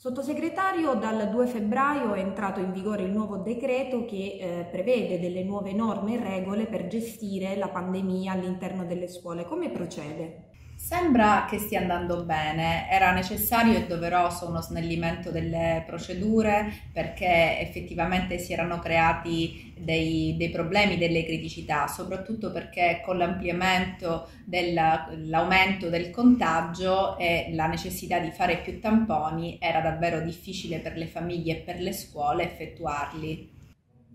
Sottosegretario, dal 2 febbraio è entrato in vigore il nuovo decreto che eh, prevede delle nuove norme e regole per gestire la pandemia all'interno delle scuole. Come procede? Sembra che stia andando bene, era necessario e doveroso uno snellimento delle procedure perché effettivamente si erano creati dei, dei problemi, delle criticità, soprattutto perché con l'ampliamento dell'aumento del contagio e la necessità di fare più tamponi era davvero difficile per le famiglie e per le scuole effettuarli.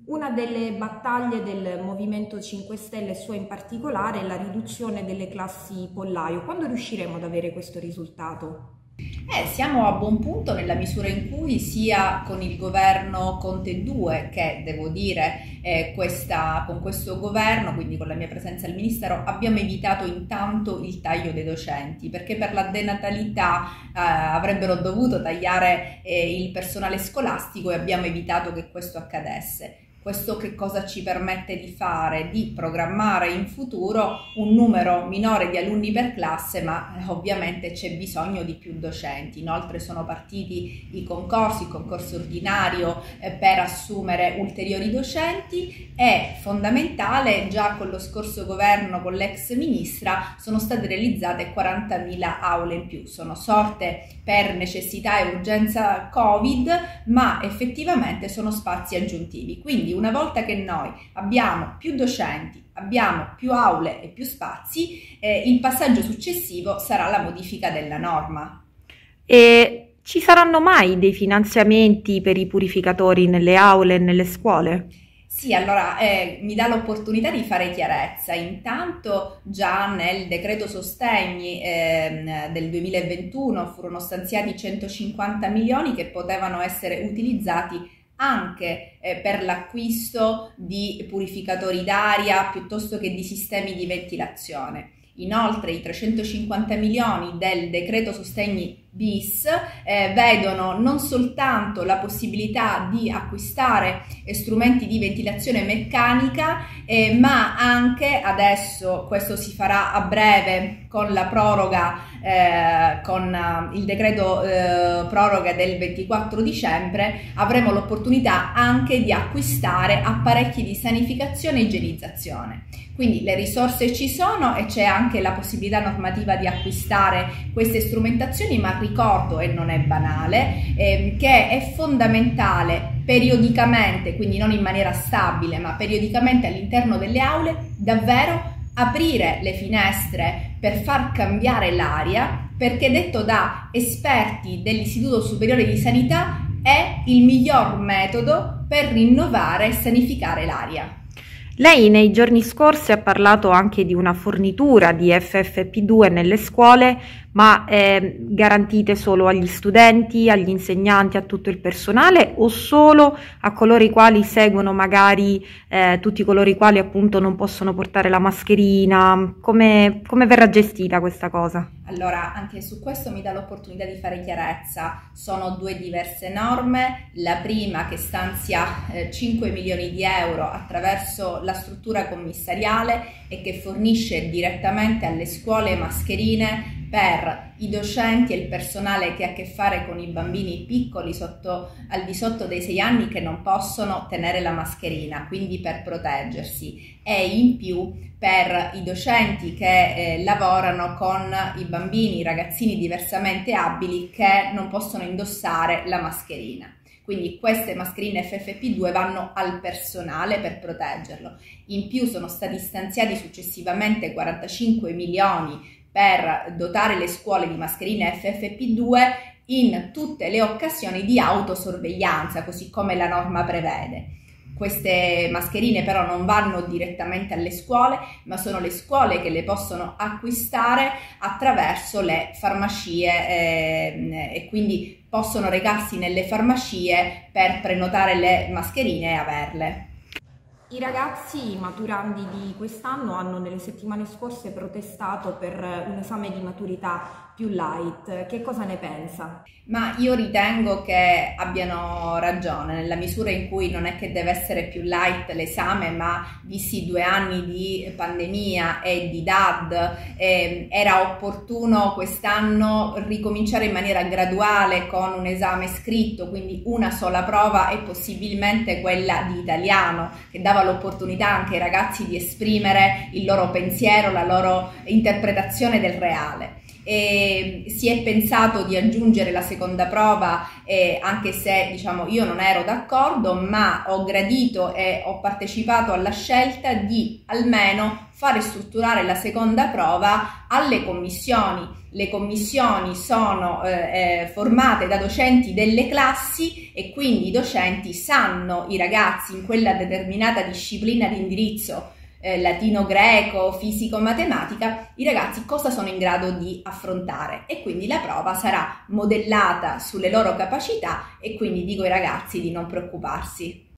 Una delle battaglie del Movimento 5 Stelle, sua in particolare, è la riduzione delle classi pollaio. Quando riusciremo ad avere questo risultato? Eh, siamo a buon punto nella misura in cui sia con il governo Conte 2 che devo dire eh, questa, con questo governo, quindi con la mia presenza al Ministero, abbiamo evitato intanto il taglio dei docenti perché per la denatalità eh, avrebbero dovuto tagliare eh, il personale scolastico e abbiamo evitato che questo accadesse. Questo che cosa ci permette di fare? Di programmare in futuro un numero minore di alunni per classe, ma eh, ovviamente c'è bisogno di più docenti. Inoltre sono partiti i concorsi, il concorso ordinario eh, per assumere ulteriori docenti e fondamentale, già con lo scorso governo, con l'ex ministra, sono state realizzate 40.000 aule in più. Sono sorte per necessità e urgenza Covid, ma effettivamente sono spazi aggiuntivi. Quindi una volta che noi abbiamo più docenti, abbiamo più aule e più spazi, eh, il passaggio successivo sarà la modifica della norma. E ci saranno mai dei finanziamenti per i purificatori nelle aule e nelle scuole? Sì, allora eh, mi dà l'opportunità di fare chiarezza. Intanto già nel decreto sostegni eh, del 2021 furono stanziati 150 milioni che potevano essere utilizzati anche eh, per l'acquisto di purificatori d'aria piuttosto che di sistemi di ventilazione. Inoltre i 350 milioni del decreto sostegni bis eh, vedono non soltanto la possibilità di acquistare eh, strumenti di ventilazione meccanica, eh, ma anche adesso questo si farà a breve con la proroga, eh, con uh, il decreto proroga del 24 dicembre, avremo l'opportunità anche di acquistare apparecchi di sanificazione e igienizzazione. Quindi le risorse ci sono e c'è anche la possibilità normativa di acquistare queste strumentazioni, ma ricordo, e non è banale, eh, che è fondamentale periodicamente, quindi non in maniera stabile, ma periodicamente all'interno delle aule, davvero aprire le finestre per far cambiare l'aria, perché detto da esperti dell'Istituto Superiore di Sanità è il miglior metodo per rinnovare e sanificare l'aria. Lei nei giorni scorsi ha parlato anche di una fornitura di FFP2 nelle scuole, ma eh, garantite solo agli studenti, agli insegnanti, a tutto il personale o solo a coloro i quali seguono magari eh, tutti coloro i quali appunto non possono portare la mascherina? Come, come verrà gestita questa cosa? Allora, anche su questo mi dà l'opportunità di fare chiarezza. Sono due diverse norme. La prima che stanzia eh, 5 milioni di euro attraverso la struttura commissariale e che fornisce direttamente alle scuole mascherine per i docenti e il personale che ha a che fare con i bambini piccoli sotto, al di sotto dei 6 anni che non possono tenere la mascherina, quindi per proteggersi e in più per i docenti che eh, lavorano con i bambini, i ragazzini diversamente abili che non possono indossare la mascherina. Quindi queste mascherine FFP2 vanno al personale per proteggerlo. In più sono stati stanziati successivamente 45 milioni per dotare le scuole di mascherine FFP2 in tutte le occasioni di autosorveglianza, così come la norma prevede. Queste mascherine però non vanno direttamente alle scuole, ma sono le scuole che le possono acquistare attraverso le farmacie eh, e quindi possono recarsi nelle farmacie per prenotare le mascherine e averle. I ragazzi maturandi di quest'anno hanno nelle settimane scorse protestato per un esame di maturità più light. Che cosa ne pensa? Ma io ritengo che abbiano ragione nella misura in cui non è che deve essere più light l'esame, ma visti due anni di pandemia e di DAD, eh, era opportuno quest'anno ricominciare in maniera graduale con un esame scritto, quindi una sola prova e possibilmente quella di italiano, che dava l'opportunità anche ai ragazzi di esprimere il loro pensiero, la loro interpretazione del reale. E si è pensato di aggiungere la seconda prova eh, anche se diciamo io non ero d'accordo ma ho gradito e ho partecipato alla scelta di almeno fare strutturare la seconda prova alle commissioni. Le commissioni sono eh, eh, formate da docenti delle classi e quindi i docenti sanno i ragazzi in quella determinata disciplina di indirizzo eh, latino-greco, fisico-matematica, i ragazzi cosa sono in grado di affrontare e quindi la prova sarà modellata sulle loro capacità e quindi dico ai ragazzi di non preoccuparsi.